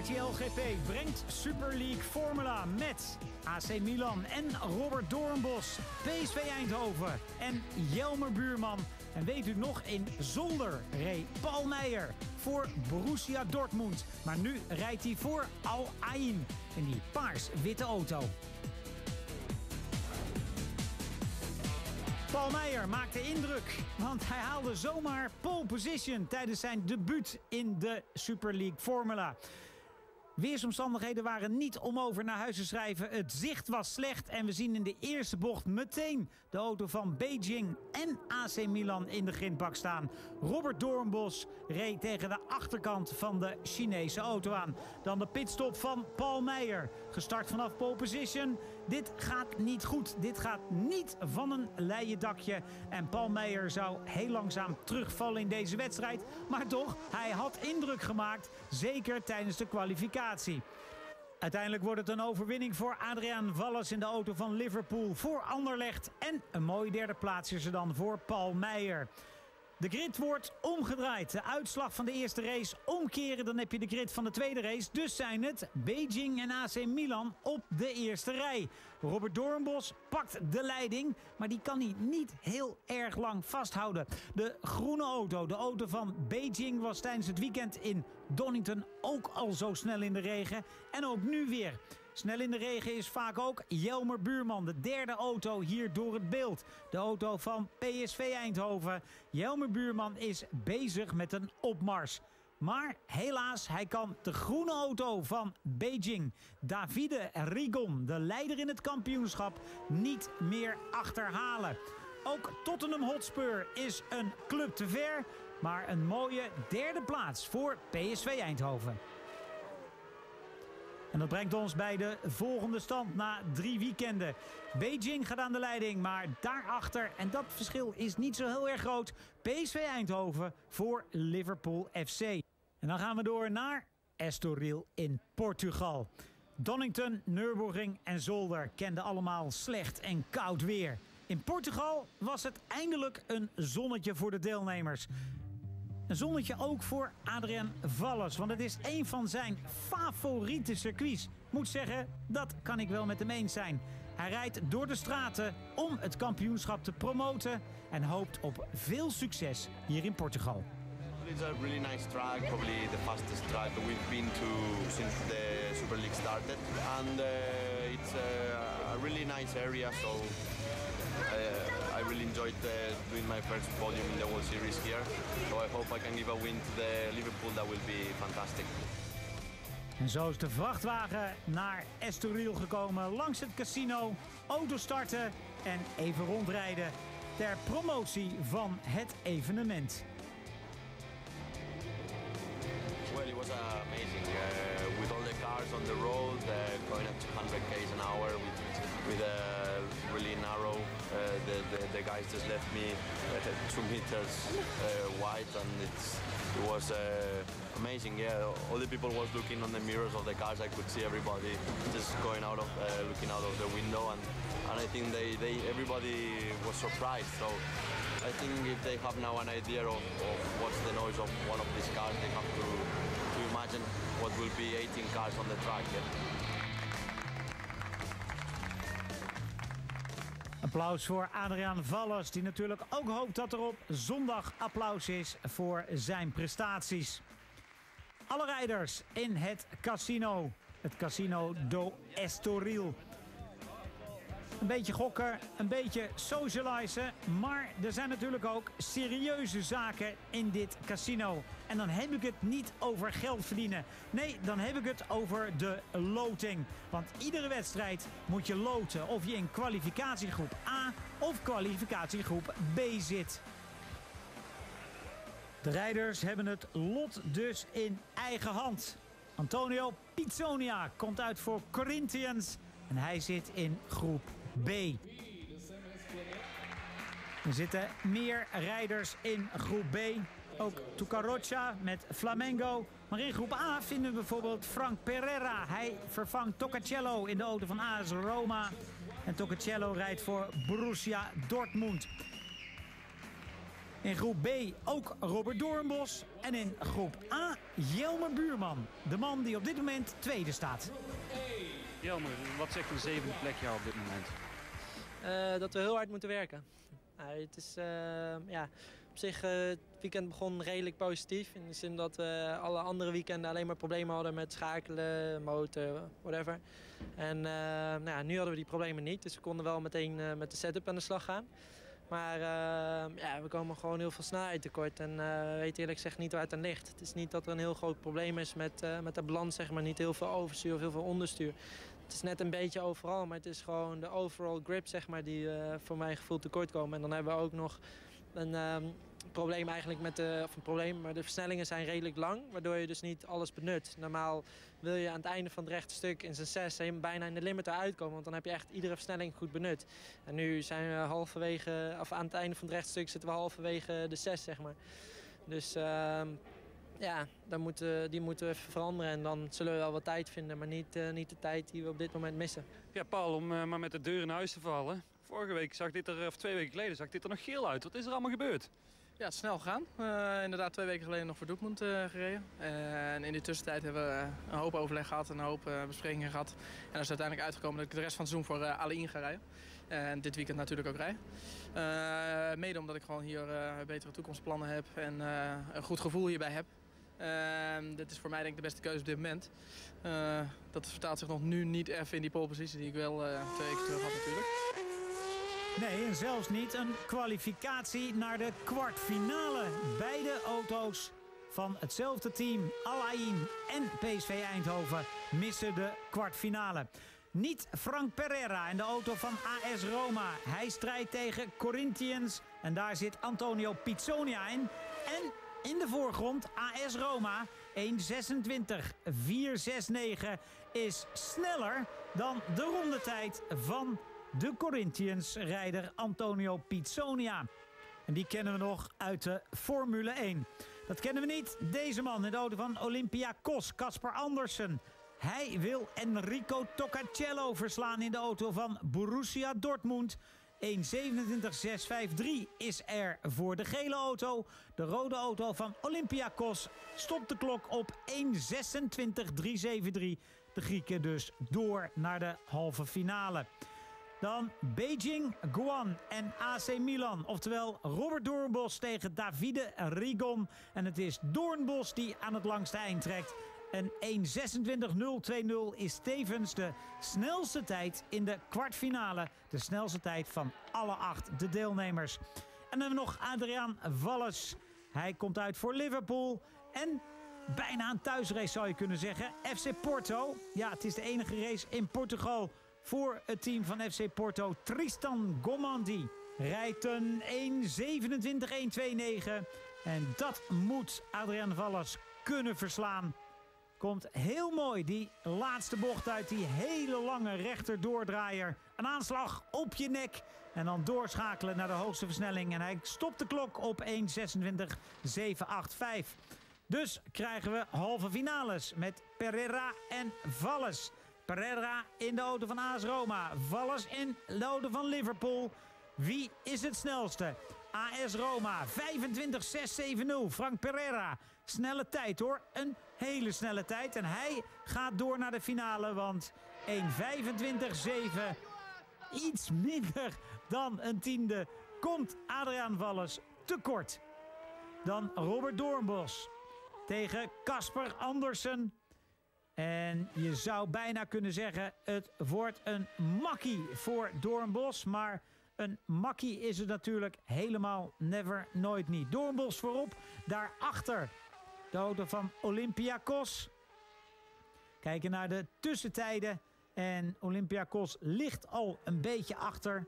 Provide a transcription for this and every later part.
RTL GP brengt Super League Formula met AC Milan en Robert Doornbos, PSV Eindhoven en Jelmer Buurman. En weet u nog, in Zolder reed Paul Meijer voor Borussia Dortmund. Maar nu rijdt hij voor Al Ain in die paars-witte auto. Paul Meijer maakte indruk, want hij haalde zomaar pole position tijdens zijn debuut in de Super League Formula. Weersomstandigheden waren niet om over naar huis te schrijven. Het zicht was slecht en we zien in de eerste bocht meteen de auto van Beijing en AC Milan in de grindbak staan. Robert Doornbos reed tegen de achterkant van de Chinese auto aan. Dan de pitstop van Paul Meijer. Gestart vanaf pole position. Dit gaat niet goed. Dit gaat niet van een leien dakje. En Paul Meijer zou heel langzaam terugvallen in deze wedstrijd. Maar toch, hij had indruk gemaakt. Zeker tijdens de kwalificatie. Uiteindelijk wordt het een overwinning voor Adriaan Valles in de auto van Liverpool voor Anderlecht. En een mooie derde plaats is er dan voor Paul Meijer. De grid wordt omgedraaid. De uitslag van de eerste race omkeren, dan heb je de grid van de tweede race. Dus zijn het Beijing en AC Milan op de eerste rij. Robert Doornbos pakt de leiding, maar die kan hij niet heel erg lang vasthouden. De groene auto, de auto van Beijing, was tijdens het weekend in Donington ook al zo snel in de regen. En ook nu weer. Snel in de regen is vaak ook Jelmer Buurman, de derde auto hier door het beeld. De auto van PSV Eindhoven. Jelmer Buurman is bezig met een opmars. Maar helaas, hij kan de groene auto van Beijing, Davide Rigon, de leider in het kampioenschap, niet meer achterhalen. Ook Tottenham Hotspur is een club te ver, maar een mooie derde plaats voor PSV Eindhoven. En dat brengt ons bij de volgende stand na drie weekenden. Beijing gaat aan de leiding, maar daarachter, en dat verschil is niet zo heel erg groot, PSV Eindhoven voor Liverpool FC. En dan gaan we door naar Estoril in Portugal. Donington, Nürburgring en Zolder kenden allemaal slecht en koud weer. In Portugal was het eindelijk een zonnetje voor de deelnemers. Een zonnetje ook voor Adrian Valles, want het is een van zijn favoriete circuits. Moet zeggen, dat kan ik wel met hem eens zijn. Hij rijdt door de straten om het kampioenschap te promoten en hoopt op veel succes hier in Portugal. It's a really nice track, probably the fastest track we've been to since the Super League started, and uh, it's a really nice area. So uh, I really enjoyed uh, doing my first podium in the World Series here. Hope I can give a win to the Liverpool. That will be fantastic. En zo is de vrachtwagen naar Estoril gekomen, langs het casino, auto starten en even rondrijden ter promotie van het evenement. Well, it was amazing uh, with all the cars on the road, uh, going at 200 the, the guys just left me uh, two meters uh, wide, and it was uh, amazing. Yeah, all the people was looking on the mirrors of the cars. I could see everybody just going out of looking out of the window, and and I think they they everybody was surprised. So. I think if they have now an idea of, of what's the noise of one of these cars, they have to, to imagine what will be 18 cars on the track. Yeah? Applaus voor Adriaan Valles, die natuurlijk ook hoopt dat er op zondag applaus is voor zijn prestaties. Alle rijders in het casino, het Casino do Estoril. Een beetje gokken, een beetje socializen. Maar er zijn natuurlijk ook serieuze zaken in dit casino. En dan heb ik het niet over geld verdienen. Nee, dan heb ik het over de loting. Want iedere wedstrijd moet je loten of je in kwalificatiegroep A of kwalificatiegroep B zit. De rijders hebben het lot dus in eigen hand. Antonio Pizzonia komt uit voor Corinthians en hij zit in groep B. Er zitten meer rijders in groep B. Ook Tucarocha met Flamengo. Maar in groep A vinden we bijvoorbeeld Frank Pereira. Hij vervangt Tocacello in de auto van AS Roma. En Tocacello rijdt voor Borussia Dortmund. In groep B ook Robert Doornbos. En in groep A Jelmer Buurman. De man die op dit moment tweede staat. Jelmer, wat zegt een zevende plek jou op dit moment? Uh, dat we heel hard moeten werken. Uh, het is, uh, ja, op zich, het weekend begon redelijk positief. In de zin dat we alle andere weekenden alleen maar problemen hadden met schakelen, motor, whatever. En nou ja, nu hadden we die problemen niet. Dus we konden wel meteen met de setup aan de slag gaan. Maar ja, we komen gewoon heel veel snelheid tekort. En uh, weet eerlijk gezegd niet waar het aan ligt. Het is niet dat er een heel groot probleem is met, uh, met de balans, zeg maar. Niet heel veel overstuur of heel veel onderstuur. Het is net een beetje overal, maar het is gewoon de overall grip, zeg maar, die voor mijn gevoel tekort komen. En dan hebben we ook nog een um, probleem eigenlijk met de, of een probleem, maar de versnellingen zijn redelijk lang, waardoor je dus niet alles benut. Normaal wil je aan het einde van het rechte stuk in zijn 6 bijna in de limiter uitkomen, want dan heb je echt iedere versnelling goed benut. En nu zijn we halverwege, of aan het einde van het rechte stuk zitten we halverwege de 6, zeg maar. Dus uh, ja, dan moeten, die moeten we even veranderen en dan zullen we wel wat tijd vinden, maar niet, uh, niet de tijd die we op dit moment missen. Ja, Paul, om uh, maar met de deur in huis te vallen. Vorige week zag dit er, of twee weken geleden, zag dit er nog geel uit. Wat is er allemaal gebeurd? Ja, snel gegaan. Uh, inderdaad, twee weken geleden nog voor Dortmund uh, gereden. Uh, en in die tussentijd hebben we een hoop overleg gehad, een hoop besprekingen gehad. En er is uiteindelijk uitgekomen dat ik de rest van het seizoen voor Alain ga rijden. En dit weekend natuurlijk ook rij. mede omdat ik gewoon hier betere toekomstplannen heb en een goed gevoel hierbij heb. Dit is voor mij denk ik de beste keuze op dit moment. dat vertaalt zich nog nu niet even in die polepositie die ik wel twee weken terug had natuurlijk. Nee, en zelfs niet een kwalificatie naar de kwartfinale. Beide auto's van hetzelfde team, Alain en PSV Eindhoven, missen de kwartfinale. Niet Frank Pereira in de auto van AS Roma. Hij strijdt tegen Corinthians en daar zit Antonio Pizzonia in. En in de voorgrond AS Roma 1.26.469 is sneller dan de rondetijd van de Corinthians-rijder Antonio Pizzonia. En die kennen we nog uit de Formule 1. Dat kennen we niet. Deze man in de auto van Olympiakos, Casper Andersen. Hij wil Enrico Toccacello verslaan in de auto van Borussia Dortmund. 1.27.653 is er voor de gele auto. De rode auto van Olympiakos stopt de klok op 1.26.373. De Grieken dus door naar de halve finale. Dan Beijing, Guan en AC Milan. Oftewel Robert Doornbos tegen Davide Rigon. En het is Doornbos die aan het langste eind trekt. En 1.26.020 is tevens de snelste tijd in de kwartfinale. De snelste tijd van alle acht de deelnemers. En dan hebben we nog Adriaan Valles. Hij komt uit voor Liverpool. En bijna een thuisrace zou je kunnen zeggen. FC Porto. Ja, het is de enige race in Portugal voor het team van FC Porto. Tristan Gomandi rijdt een 1.27.129. En dat moet Adrian Valles kunnen verslaan. Komt heel mooi die laatste bocht uit die hele lange rechter doordraaier. Een aanslag op je nek. En dan doorschakelen naar de hoogste versnelling. En hij stopt de klok op 1.26.785. Dus krijgen we halve finales met Pereira en Valles. Pereira in de auto van AS Roma. Valles in de auto van Liverpool. Wie is het snelste? AS Roma 25-6-7-0. Frank Pereira. Snelle tijd hoor. Een hele snelle tijd. En hij gaat door naar de finale. Want 1-25-7. Iets minder dan een tiende. Komt Adriaan Valles tekort. Dan Robert Doornbos tegen Casper Andersen. En je zou bijna kunnen zeggen, het wordt een makkie voor Doornbos. Maar een makkie is het natuurlijk helemaal never, nooit niet. Doornbos voorop, daarachter de auto van Olympiakos. Kijken naar de tussentijden. En Olympiakos ligt al een beetje achter.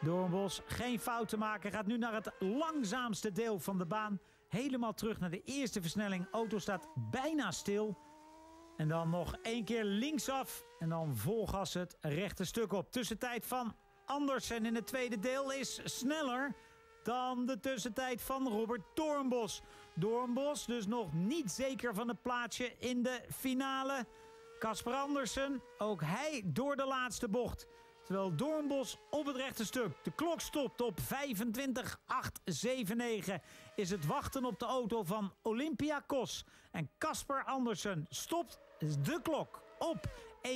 Doornbos geen fout te maken. Gaat nu naar het langzaamste deel van de baan. Helemaal terug naar de eerste versnelling. Auto staat bijna stil. En dan nog één keer linksaf. En dan volgas het rechte stuk op. Tussentijd van Andersen in het tweede deel is sneller dan de tussentijd van Robert Doornbos. Doornbos dus nog niet zeker van het plaatsje in de finale. Casper Andersen, ook hij door de laatste bocht. Terwijl Doornbos op het rechte stuk. De klok stopt op 25.879. Is het wachten op de auto van Olympiakos. En Casper Andersen stopt de klok op 1.26.014.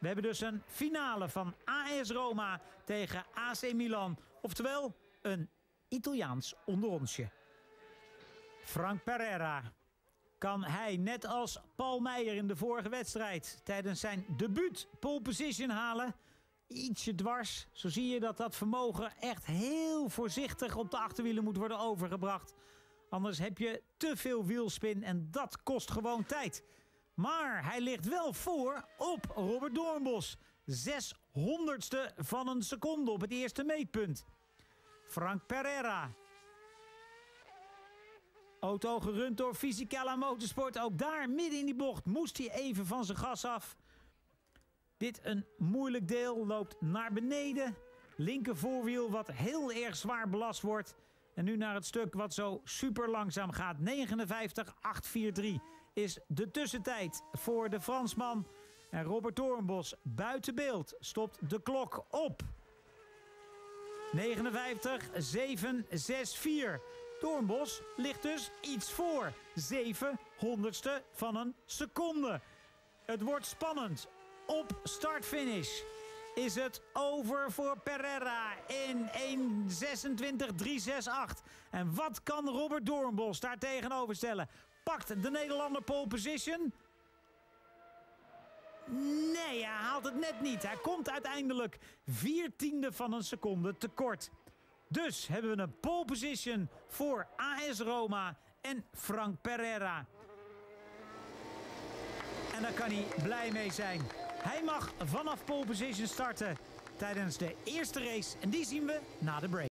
We hebben dus een finale van AS Roma tegen AC Milan. Oftewel een Italiaans onderonsje. Frank Pereira. Kan hij, net als Paul Meijer in de vorige wedstrijd... tijdens zijn debuut pole position halen? Ietsje dwars. Zo zie je dat dat vermogen echt heel voorzichtig op de achterwielen moet worden overgebracht. Anders heb je te veel wielspin en dat kost gewoon tijd. Maar hij ligt wel voor op Robert Doornbos. 600ste van een seconde op het eerste meetpunt. Frank Pereira. Auto gerund door Fysicala Motorsport. Ook daar midden in die bocht moest hij even van zijn gas af. Dit een moeilijk deel loopt naar beneden. Linker voorwiel wat heel erg zwaar belast wordt. En nu naar het stuk wat zo super langzaam gaat. 59,843 is de tussentijd voor de Fransman. En Robert Torenbos buiten beeld stopt de klok op. 59,764. Doornbos ligt dus iets voor. 700ste van een seconde. Het wordt spannend. Op start-finish is het over voor Pereira in 1.26.368. En wat kan Robert Doornbos daar tegenover stellen? Pakt de Nederlander pole position? Nee, hij haalt het net niet. Hij komt uiteindelijk viertiende van een seconde tekort. Dus hebben we een pole position voor AS Roma en Frank Pereira. En daar kan hij blij mee zijn. Hij mag vanaf pole position starten tijdens de eerste race. En die zien we na de break.